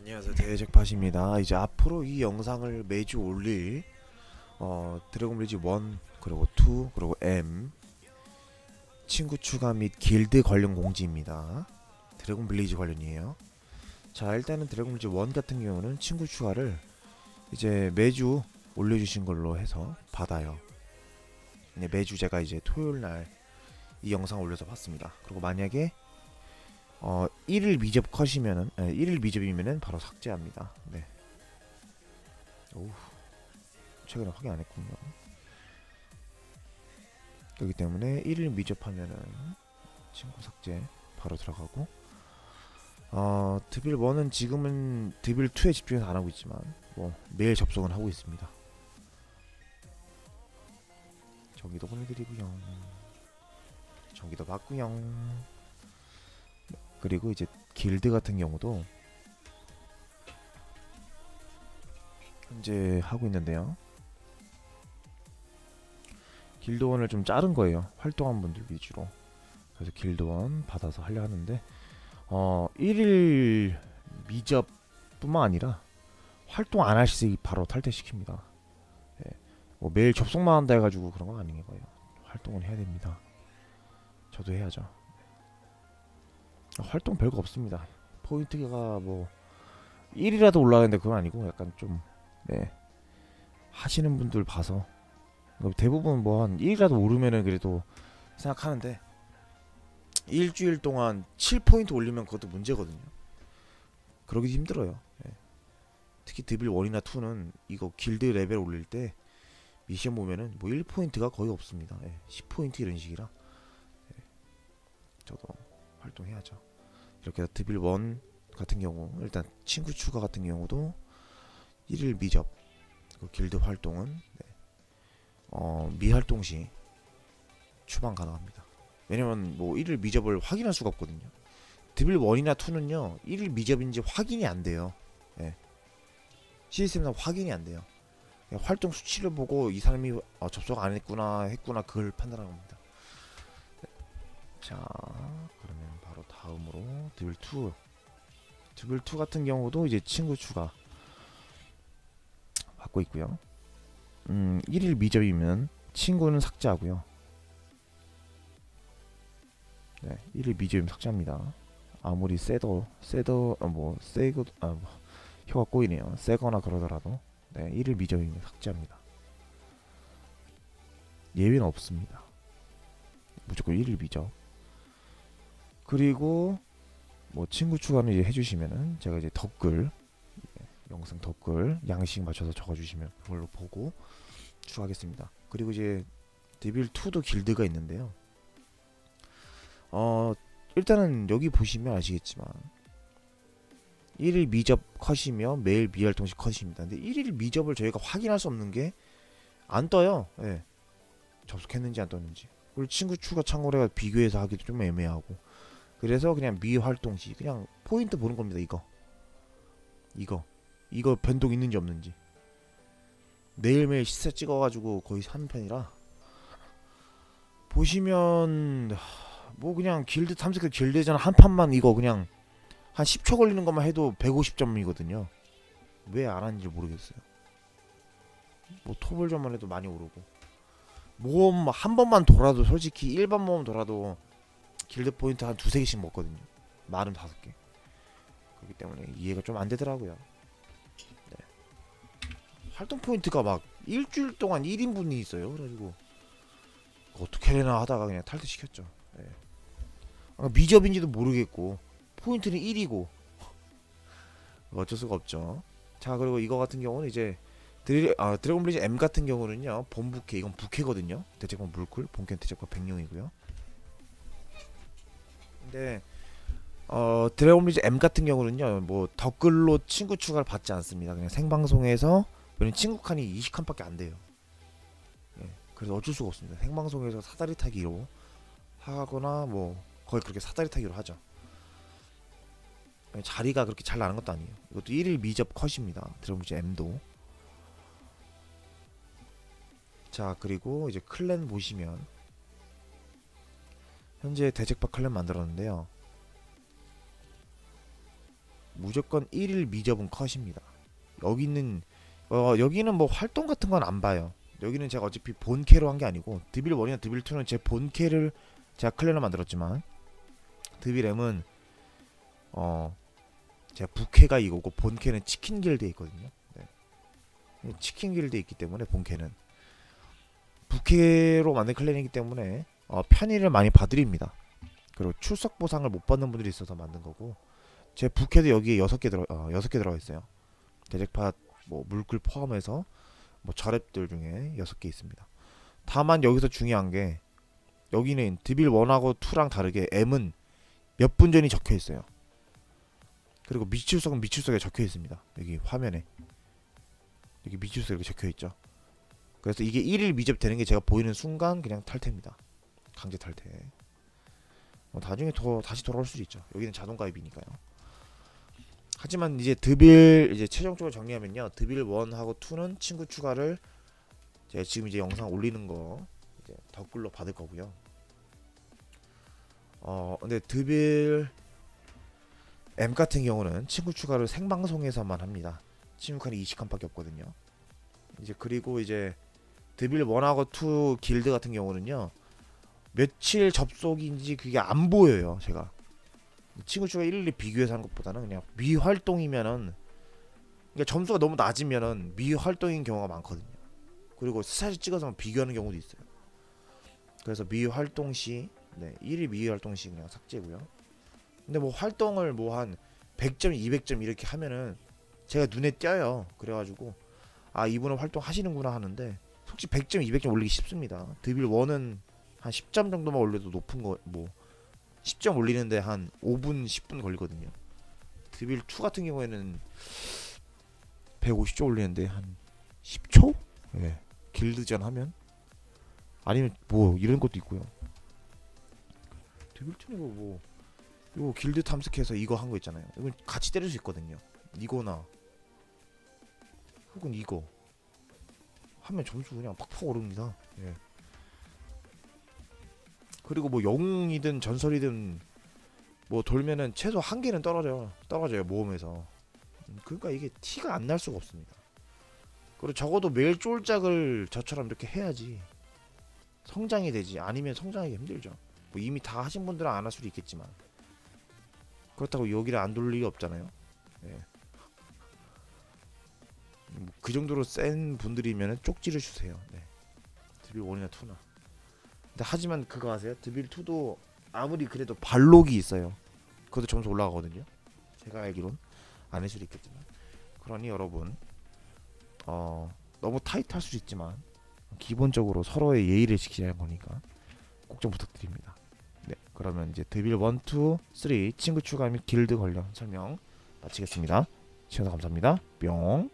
안녕하세요. 대잭팟입니다. 이제 앞으로 이 영상을 매주 올릴 어, 드래곤빌리지 1 그리고 2 그리고 M 친구 추가 및 길드 관련 공지입니다. 드래곤빌리지 관련이에요. 자 일단은 드래곤빌리지 1 같은 경우는 친구 추가를 이제 매주 올려주신 걸로 해서 받아요. 네, 매주 제가 이제 토요일 날 이 영상 올려서 봤습니다. 그리고 만약에 어 1일 미접 컷이면은 에, 1일 미접이면은 바로 삭제합니다. 네. 오. 최근에 확인 안 했군요. 그렇기 때문에 1일 미접하면은 친구 삭제 바로 들어가고 어 드빌 1은 지금은 드빌 2에 집중해서 안 하고 있지만 뭐 매일 접속은 하고 있습니다. 저기도 보내드리고요. 저기도 받고요. 그리고 이제 길드 같은 경우도 현재 하고 있는데요. 길드원을 좀 자른 거예요. 활동한 분들 위주로. 그래서 길드원 받아서 하려 하는데 어 1일 미접뿐만 아니라 활동 안 하시기 바로 탈퇴시킵니다. 예. 뭐 매일 접속만 한다 해가지고 그런 건 아닌 거예요. 활동은 해야 됩니다. 저도 해야죠. 활동 별거 없습니다. 포인트가 뭐 1이라도 올라가는데 그건 아니고 약간 좀 네. 하시는 분들 봐서 대부분 뭐 한 1이라도 오르면은 그래도 생각하는데 일주일 동안 7포인트 올리면 그것도 문제거든요. 그러기 힘들어요. 네. 특히 드빌 1이나 2는 이거 길드 레벨 올릴 때 미션 보면은 뭐 1포인트가 거의 없습니다. 네. 10포인트 이런 식이라 네. 저도 활동해야죠. 이렇게 드빌 1 같은 경우 일단 친구 추가 같은 경우도 1일 미접 길드 활동은 네. 어, 미활동 시 추방 가능합니다. 왜냐면 뭐 1일 미접을 확인할 수가 없거든요. 드빌 1이나 2는요 1일 미접인지 확인이 안 돼요. 네. 시스템상 확인이 안 돼요. 활동 수치를 보고 이 사람이 어, 접속 안 했구나 했구나 그걸 판단하는 겁니다. 자 그러면 바로 다음으로 드빌 2 드빌 2 같은 경우도 이제 친구 추가 받고 있고요. 음 1일 미접이면 친구는 삭제하고요. 네 1일 미접이면 삭제합니다. 아무리 세더 세더 어, 뭐 세고 아 뭐, 혀가 꼬이네요. 세거나 그러더라도. 네 1일 미접이면 삭제합니다. 예외는 없습니다. 무조건 1일 미접 그리고 뭐 친구 추가는 이제 해주시면은 제가 이제 덧글 영상 덧글 양식 맞춰서 적어주시면 그걸로 보고 추가하겠습니다. 그리고 이제 데빌 2도 길드가 있는데요. 어 일단은 여기 보시면 아시겠지만 1일 미접 컷이며 매일 미활동식 컷입니다. 근데 1일 미접을 저희가 확인할 수 없는 게 안 떠요. 예. 접속했는지 안 떴는지. 그리고 친구 추가 창고래가 비교해서 하기도 좀 애매하고 그래서 그냥 미활동 시 그냥 포인트 보는 겁니다. 이거. 이거. 이거 변동 있는지 없는지. 매일매일 시세 찍어가지고 거의 사는 편이라 보시면 뭐 그냥 길드 탐색해 길드전 한 판만 이거 그냥 한 10초 걸리는 것만 해도 150점이거든요. 왜 안 하는지 모르겠어요. 뭐 토벌전만 해도 많이 오르고 모험 한 번만 돌아도 솔직히 일반 모험 돌아도 길드 포인트 한 두세 개씩 먹거든요. 말은 다섯 개. 그렇기 때문에 이해가 좀 안 되더라고요. 네. 활동 포인트가 막 일주일 동안 1인분이 있어요. 그래가지고 어떻게 되나 하다가 그냥 탈퇴시켰죠. 네. 아, 미접인지도 모르겠고 포인트는 1이고 어쩔 수가 없죠. 자 그리고 이거 같은 경우는 이제 드래, 아, 드래곤 블리즈 M 같은 경우는요 본부캐 이건 부캐거든요 대책권 물쿨 본캐 대책권 백룡이고요 근데 어 드래곤빌리지 M 같은 경우는요 뭐 댓글로 친구 추가를 받지 않습니다. 그냥 생방송에서 왜냐면 친구 칸이 20칸밖에 안 돼요. 예, 그래서 어쩔 수가 없습니다. 생방송에서 사다리 타기로 하거나 뭐 거의 그렇게 사다리 타기로 하죠. 자리가 그렇게 잘 나는 것도 아니에요. 이것도 1일 미접 컷입니다. 드래곤빌리지 M도. 자 그리고 이제 clan 보시면 현재 대책박 클랜 만들었는데요 무조건 1일 미접은 컷입니다. 여기는 어 여기는 뭐 활동 같은 건 안 봐요. 여기는 제가 어차피 본캐로 한 게 아니고 드빌 1이나 드빌 2는 제 본캐를 제가 클랜을 만들었지만 드빌 M은 어 제가 부캐가 이거고 본캐는 치킨 길드에 있거든요. 네. 치킨 길드에 있기 때문에 본캐는 부캐로 만든 클랜이기 때문에 어, 편의를 많이 봐드립니다. 그리고 출석 보상을 못 받는 분들이 있어서 만든 거고 제 부캐도 여기에 여섯 개 들어 어, 여섯 개 들어가 있어요. 대적팟 뭐 물글 포함해서 뭐 자랩들 중에 여섯 개 있습니다. 다만 여기서 중요한 게 여기는 드빌 1하고 2랑 다르게 M은 몇 분 전이 적혀 있어요. 그리고 미출석은 미출석에 적혀 있습니다. 여기 화면에 여기 미출석 이렇게 적혀 있죠. 그래서 이게 1일 미접 되는 게 제가 보이는 순간 그냥 탈퇴입니다. 강제 탈퇴. 뭐 나중에 더 다시 돌아올 수도 있죠. 여기는 자동 가입이니까요. 하지만 이제 드빌 이제 최종적으로 정리하면요. 드빌 1하고 2는 친구 추가를 제가 지금 이제 영상 올리는 거 이제 댓글로 받을 거고요. 어 근데 드빌 M 같은 경우는 친구 추가를 생방송에서만 합니다. 친구 칸이 20칸밖에 없거든요. 이제 그리고 이제 드빌 1하고 2 길드 같은 경우는요. 며칠 접속인지 그게 안 보여요, 제가. 친구 추가 일일이 비교해서 하는 것보다는 그냥 미활동이면은 그러니까 점수가 너무 낮으면은 미활동인 경우가 많거든요. 그리고 스샷을 찍어서 비교하는 경우도 있어요. 그래서 미활동 시 네, 1일 미활동 시 그냥 삭제고요. 근데 뭐 활동을 뭐 한 100점, 200점 이렇게 하면은 제가 눈에 띄어요. 그래가지고 아 이분은 활동 하시는구나 하는데 솔직히 100점, 200점 올리기 쉽습니다. 드빌 1은 한 10점 정도만 올려도 높은 거 뭐 10점 올리는데 한 5분 10분 걸리거든요. 드빌 2 같은 경우에는 150점 올리는데 한 10초? 예. 길드전 하면 아니면 뭐 이런 것도 있고요. 드빌 2는 이거 뭐 이거 길드 탐색해서 이거 한 거 있잖아요. 이건 같이 때릴 수 있거든요. 이거나 혹은 이거 하면 점수 그냥 팍팍 오릅니다. 예. 그리고 뭐 영웅이든 전설이든 뭐 돌면은 최소 한 개는 떨어져 떨어져요 모험에서. 음, 그러니까 이게 티가 안 날 수가 없습니다. 그리고 적어도 매일 쫄짝을 저처럼 이렇게 해야지 성장이 되지 아니면 성장하기 힘들죠. 뭐 이미 다 하신 분들은 안 할 수도 있겠지만 그렇다고 여기를 안돌 리가 없잖아요. 예. 뭐그 정도로 센 분들이면 쪽지를 주세요. 네. 드빌 1이나 2나. 근데 하지만 그거 아세요? 드빌 2도 아무리 그래도 발록이 있어요. 그것도 점수 올라가거든요. 제가 알기론 아닐 수도 있겠지만. 그러니 여러분 어 너무 타이트할 수도 있지만 기본적으로 서로의 예의를 지키자는 거니까 꼭 좀 부탁드립니다. 네, 그러면 이제 드빌 1, 2, 3 친구 추가 및 길드 관련 설명 마치겠습니다. 시청해서 감사합니다. 뿅.